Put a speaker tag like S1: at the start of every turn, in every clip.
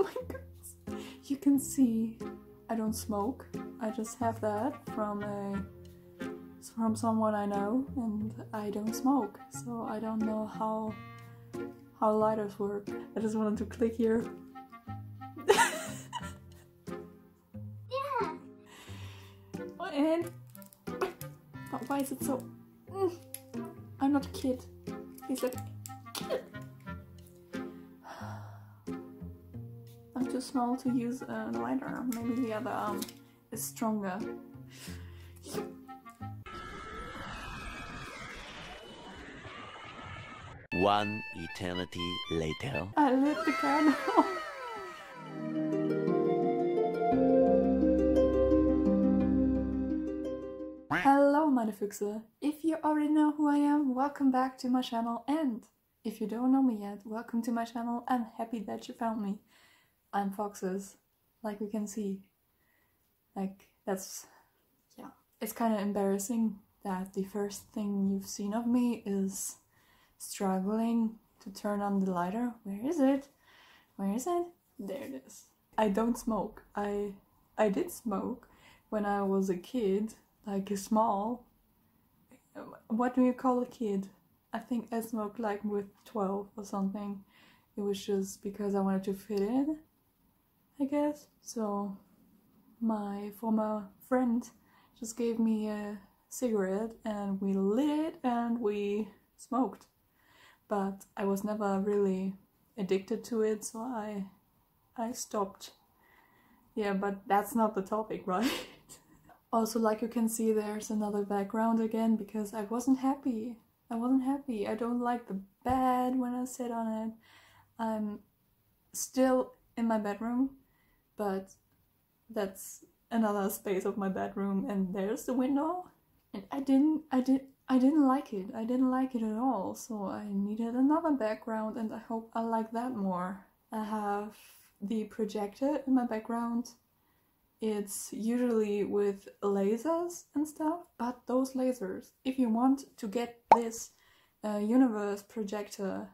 S1: Oh my god. You can see I don't smoke. I just have that from a from someone I know and I don't smoke. So I don't know how how lighters work. I just wanted to click here.
S2: Yeah.
S1: and but why is it so Mm. I'm not a kid. He's like Small to use uh, a lighter. Maybe the other arm is stronger.
S3: One eternity later.
S1: I lit the candle. Hello, meine Füchse. If you already know who I am, welcome back to my channel. And if you don't know me yet, welcome to my channel. I'm happy that you found me. I'm Foxis, like we can see. Like, that's, yeah. It's kind of embarrassing that the first thing you've seen of me is struggling to turn on the lighter. Where is it? Where is it? There it is. I don't smoke. I I did smoke when I was a kid, like a small. What do you call a kid? I think I smoked like with 12 or something. It was just because I wanted to fit in, I guess. So my former friend just gave me a cigarette and we lit it and we smoked but I was never really addicted to it, so I I stopped. Yeah, but that's not the topic, right? also, like you can see, there's another background again because I wasn't happy. I wasn't happy. I don't like the bed when I sit on it. I'm still in my bedroom, but that's another space of my bedroom, and there's the window. And I didn't, I did, I didn't like it. I didn't like it at all. So I needed another background and I hope I like that more. I have the projector in my background. It's usually with lasers and stuff, but those lasers, if you want to get this uh, universe projector,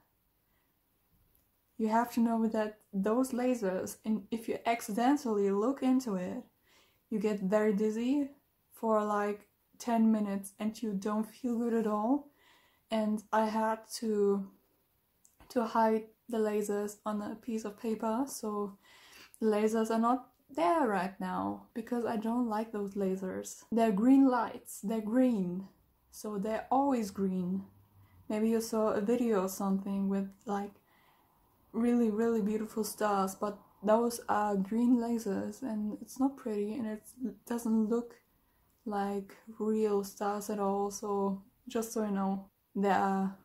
S1: you have to know that those lasers, and if you accidentally look into it, you get very dizzy for like 10 minutes and you don't feel good at all and I had to to hide the lasers on a piece of paper so the lasers are not there right now because I don't like those lasers. They're green lights, they're green, so they're always green. Maybe you saw a video or something with like really, really beautiful stars, but those are green lasers and it's not pretty and it doesn't look like real stars at all. So just so you know, there are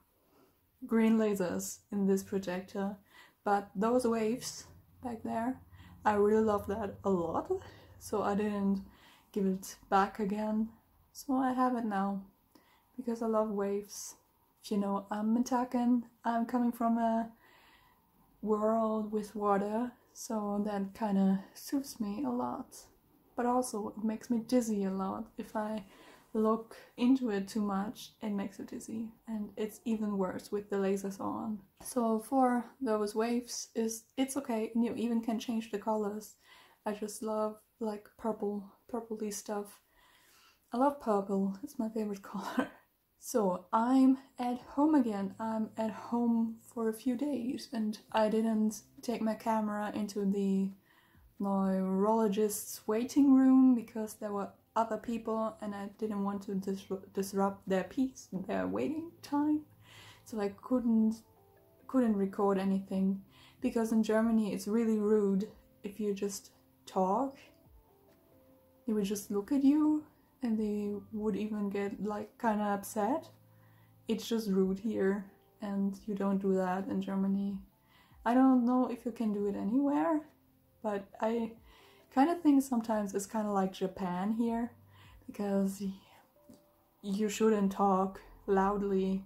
S1: green lasers in this projector, but those waves back there, I really love that a lot. So I didn't give it back again. So I have it now because I love waves. If you know, I'm Mentaken. I'm coming from a world with water, so that kind of suits me a lot but also it makes me dizzy a lot. If I look into it too much, it makes it dizzy, and it's even worse with the lasers on. So for those waves, is it's okay, you even can change the colors. I just love like purple, purpley stuff. I love purple, it's my favorite color. So I'm at home again. I'm at home for a few days and I didn't take my camera into the neurologist's waiting room because there were other people and I didn't want to disrupt, their peace, their waiting time. So I couldn't couldn't record anything because in Germany it's really rude if you just talk. They would just look at you and they would even get like kind of upset. It's just rude here and you don't do that in Germany. I don't know if you can do it anywhere but I kind of think sometimes it's kind of like Japan here because you shouldn't talk loudly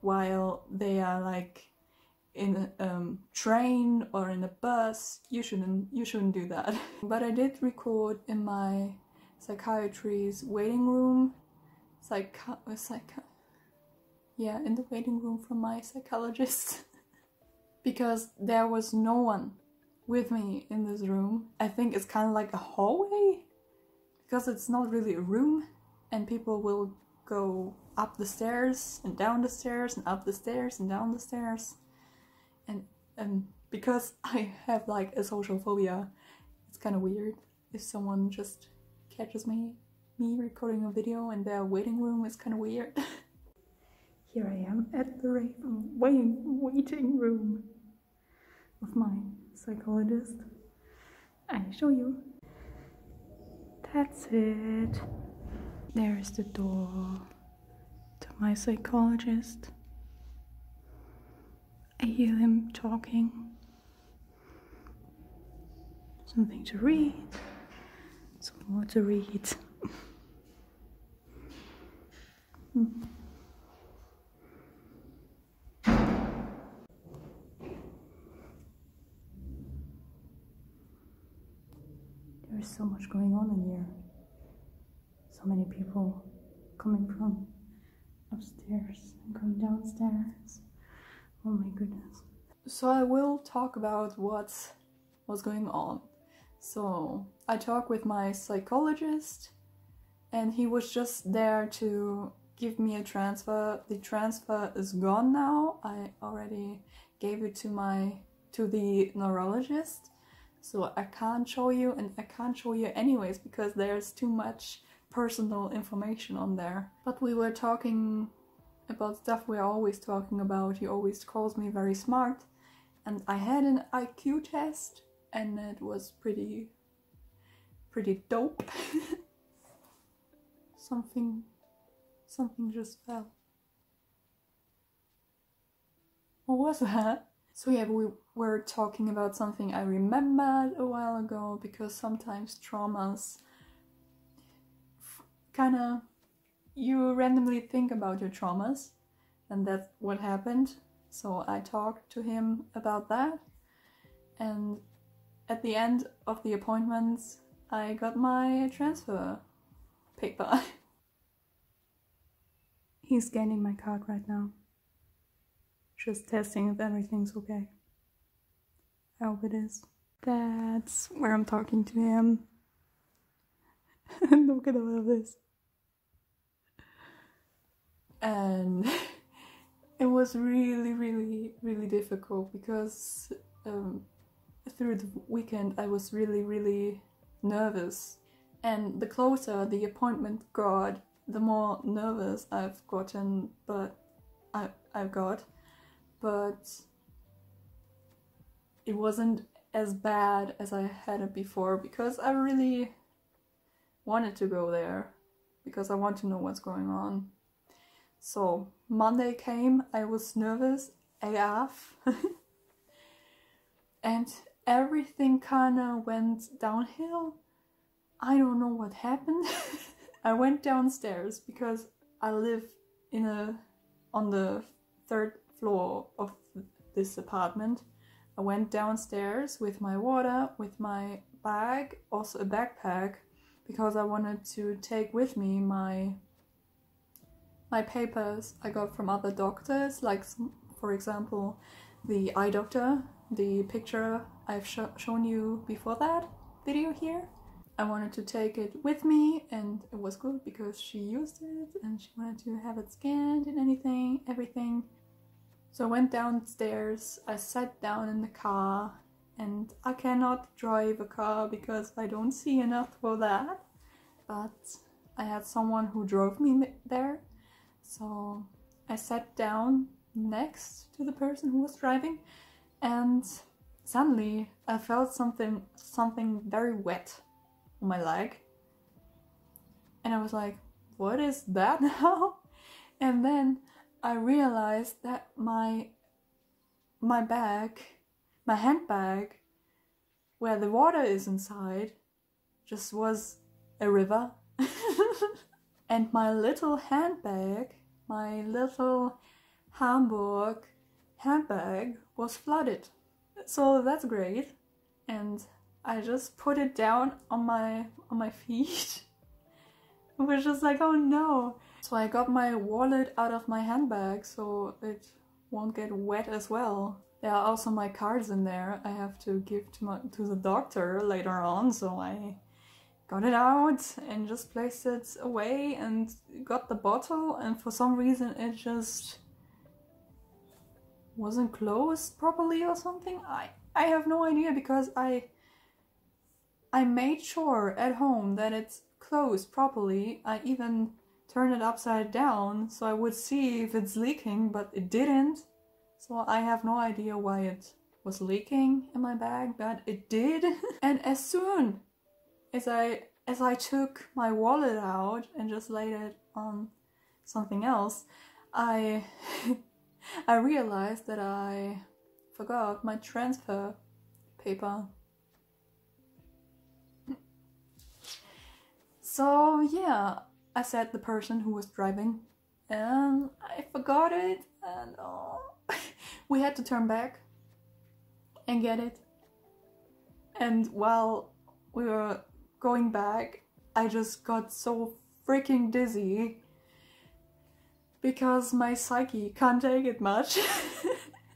S1: while they are like in a um, train or in a bus you shouldn't you shouldn't do that but i did record in my psychiatry's waiting room psych uh, psych yeah in the waiting room from my psychologist because there was no one with me in this room. I think it's kind of like a hallway because it's not really a room and people will go up the stairs and down the stairs and up the stairs and down the stairs. And and because I have like a social phobia, it's kind of weird if someone just catches me me recording a video in their waiting room is kind of weird. Here I am at the waiting waiting room of my psychologist. I show you. That's it. There is the door to my psychologist. I hear him talking. Something to read. Some more to read. hmm. There's so much going on in here. So many people coming from upstairs and coming downstairs. Oh my goodness. So I will talk about what's what's going on. So I talked with my psychologist and he was just there to give me a transfer. The transfer is gone now. I already gave it to my to the neurologist so I can't show you and I can't show you anyways because there's too much personal information on there. But we were talking about stuff we're always talking about. He always calls me very smart and I had an IQ test and it was pretty pretty dope. something something just fell. What was that? So yeah, we were talking about something I remembered a while ago because sometimes traumas kind of you randomly think about your traumas and that's what happened. So I talked to him about that and at the end of the appointments I got my transfer paper. He's scanning my card right now. Just testing if everything's okay. I hope it is. That's where I'm talking to him. Look at all of this. And it was really, really, really difficult because um, through the weekend I was really, really nervous. And the closer the appointment got, the more nervous I've gotten, but I, I've got but it wasn't as bad as I had it before because I really wanted to go there because I want to know what's going on. So Monday came, I was nervous AF and everything kinda went downhill. I don't know what happened. I went downstairs because I live in a on the third floor of this apartment. I went downstairs with my water, with my bag, also a backpack, because I wanted to take with me my my papers I got from other doctors, like for example the eye doctor, the picture I've sh shown you before that video here. I wanted to take it with me and it was good because she used it and she wanted to have it scanned and anything, everything. So I went downstairs, I sat down in the car, and I cannot drive a car because I don't see enough for that. But I had someone who drove me there, so I sat down next to the person who was driving, and suddenly I felt something something very wet on my leg, and I was like, "What is that now?" And then I realized that my my bag, my handbag, where the water is inside, just was a river. and my little handbag, my little Hamburg handbag was flooded. So that's great. And I just put it down on my on my feet. was just like, oh no. So I got my wallet out of my handbag so it won't get wet as well. there are also my cards in there I have to give to my to the doctor later on, so I got it out and just placed it away and got the bottle and for some reason it just wasn't closed properly or something. I I have no idea because I I made sure at home that it's closed properly. I even turned it upside down so I would see if it's leaking, but it didn't. So I have no idea why it was leaking in my bag, but it did. and as soon as I as I took my wallet out and just laid it on something else, I I realized that I forgot my transfer paper. So yeah, I said the person who was driving and I forgot it and oh we had to turn back and get it. And while we were going back, I just got so freaking dizzy because my psyche can't take it much.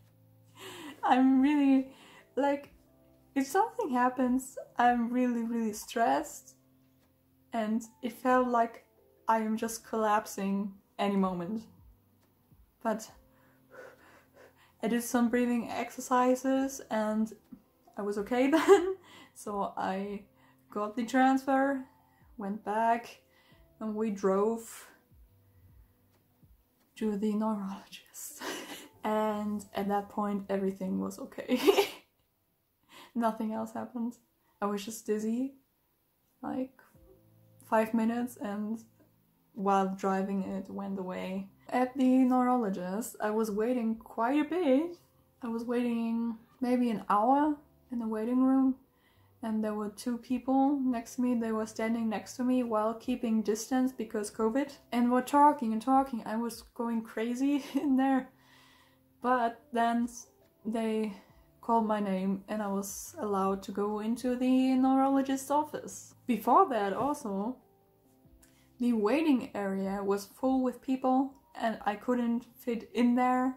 S1: I'm really like if something happens, I'm really really stressed and it felt like I am just collapsing any moment. But I did some breathing exercises and I was okay then. So I got the transfer, went back, and we drove to the neurologist. and at that point, everything was okay. Nothing else happened. I was just dizzy, like five minutes, and while driving, it went away. At the neurologist, I was waiting quite a bit. I was waiting maybe an hour in the waiting room, and there were two people next to me. They were standing next to me while keeping distance because COVID, and were talking and talking. I was going crazy in there, but then they called my name and I was allowed to go into the neurologist's office. Before that, also, the waiting area was full with people and I couldn't fit in there.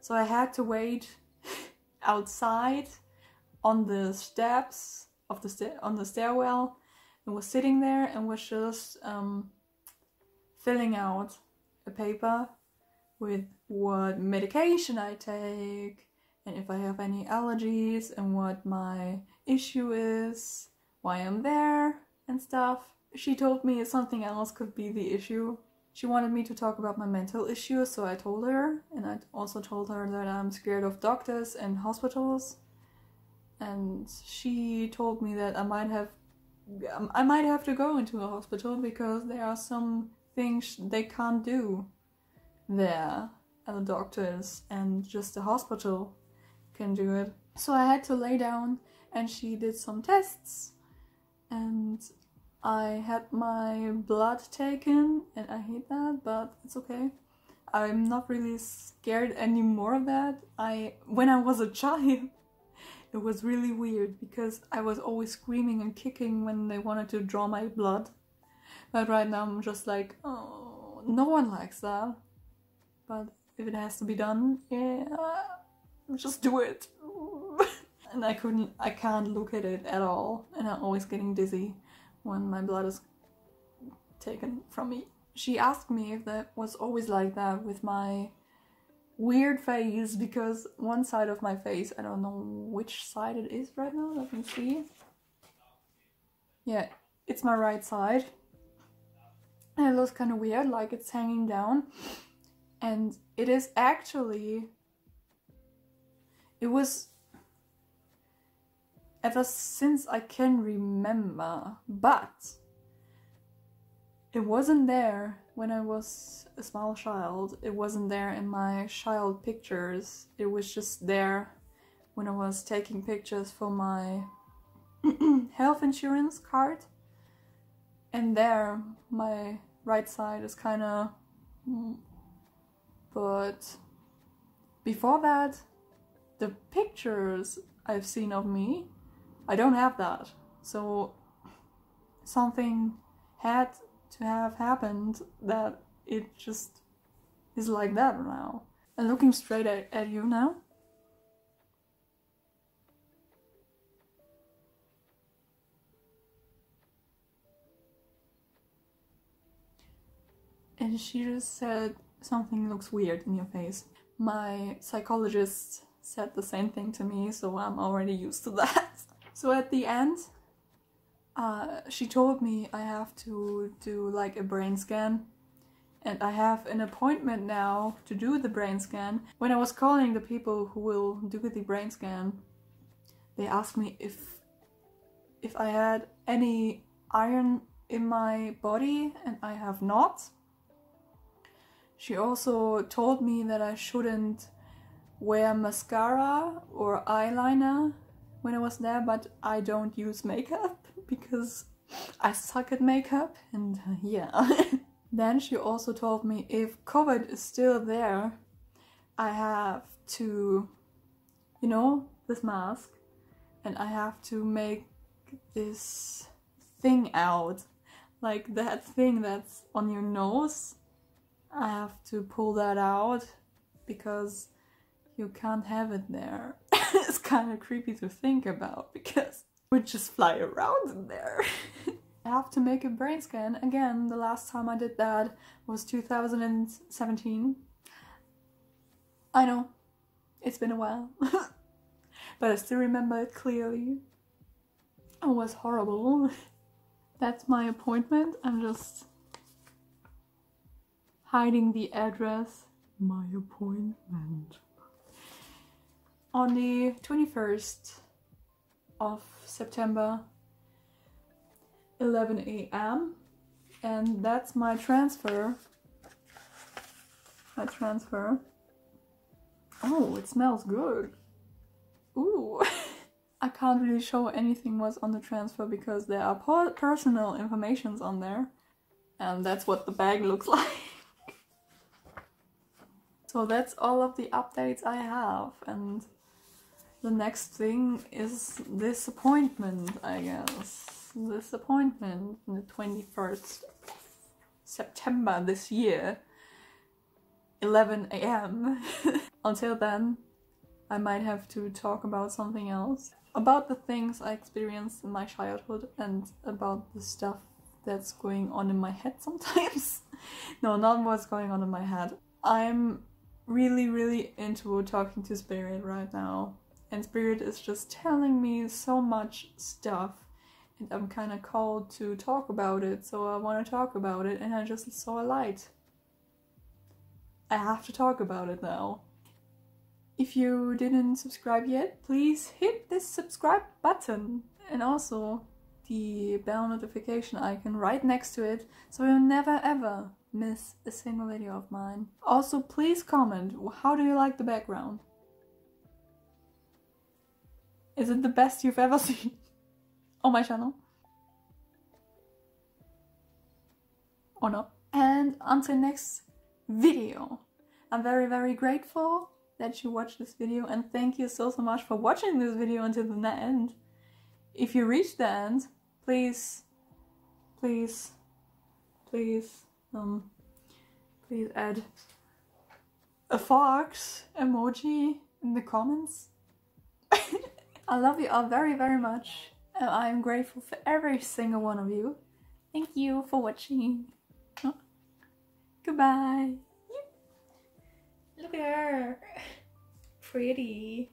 S1: So I had to wait outside on the steps of the sta- on the stairwell and was sitting there and was just um, filling out a paper with what medication I take and if I have any allergies and what my issue is, why I'm there and stuff. She told me something else could be the issue she wanted me to talk about my mental issues, so I told her, and I also told her that I'm scared of doctors and hospitals. And she told me that I might have um, I might have to go into a hospital because there are some things they can't do there at the doctors and just the hospital can do it. So I had to lay down and she did some tests and I had my blood taken and I hate that, but it's okay. I'm not really scared anymore of that. I when I was a child, it was really weird because I was always screaming and kicking when they wanted to draw my blood. But right now I'm just like, oh, no one likes that. But if it has to be done, yeah, just do it. and I couldn't, I can't look at it at all, and I'm always getting dizzy when my blood is taken from me. She asked me if that was always like that with my weird face because one side of my face, I don't know which side it is right now, let me see. Yeah, it's my right side. And it looks kind of weird, like it's hanging down. And it is actually. It was ever since I can remember, but it wasn't there when I was a small child. It wasn't there in my child pictures. It was just there when I was taking pictures for my health insurance card. And there, my right side is kind of. Mm. But before that, the pictures I've seen of me I don't have that. So something had to have happened that it just is like that now. And looking straight at, at you now, and she just said something looks weird in your face. My psychologist said the same thing to me, so I'm already used to that. so at the end, uh, she told me I have to do like a brain scan and I have an appointment now to do the brain scan. When I was calling the people who will do the brain scan, they asked me if if I had any iron in my body and I have not. She also told me that I shouldn't wear mascara or eyeliner when I was there, but I don't use makeup because I suck at makeup and uh, yeah. then she also told me if COVID is still there, I have to, you know, this mask, and I have to make this thing out. Like that thing that's on your nose. I have to pull that out because you can't have it there. it's kind of creepy to think about because we just fly around in there. I have to make a brain scan again. The last time I did that was 2017. I know, it's been a while, but I still remember it clearly. It was horrible. That's my appointment. I'm just hiding the address. My appointment on the 21st of September 11 a.m. and that's my transfer. My transfer. Oh it smells good. Ooh. I can't really show anything was on the transfer because there are personal informations on there. And that's what the bag looks like. So that's all of the updates I have. And the next thing is disappointment, I guess. Disappointment on the 21st September this year, 11 a.m. Until then, I might have to talk about something else. About the things I experienced in my childhood and about the stuff that's going on in my head sometimes. no, not what's going on in my head. I'm really, really into talking to Spirit right now and Spirit is just telling me so much stuff and I'm kind of called to talk about it, so I want to talk about it and I just saw a light. I have to talk about it now. If you didn't subscribe yet, please hit this subscribe button and also the bell notification icon right next to it so you'll never ever miss a single video of mine. Also, please comment, how do you like the background? Is it the best you've ever seen on my channel? Or not? And until next video, I'm very, very grateful that you watched this video and thank you so, so much for watching this video until the end. If you reach the end, please, please, please, um, please add a fox emoji in the comments. I love you all very, very much. And I am grateful for every single one of you. Thank you for watching. Goodbye. Look at her. Pretty.